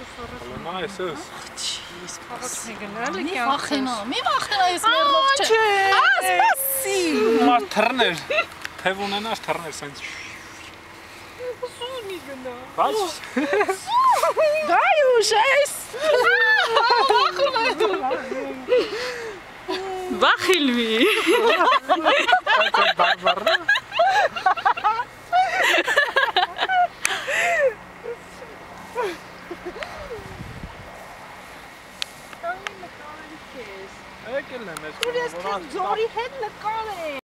Հիմա այսս։ Առաջ մի գնալը Մի կյանքս։ վախենա, մի վախենա ես մեռնող չէ։ Ասպասի։ Մար թռներ։ Թև ունենաս թռներ սենց։ Սուզմի գնա։ Բաց Գայուշ ես։ Վախիլվի։ Look at them. It's Dude, this already hitting the garlic.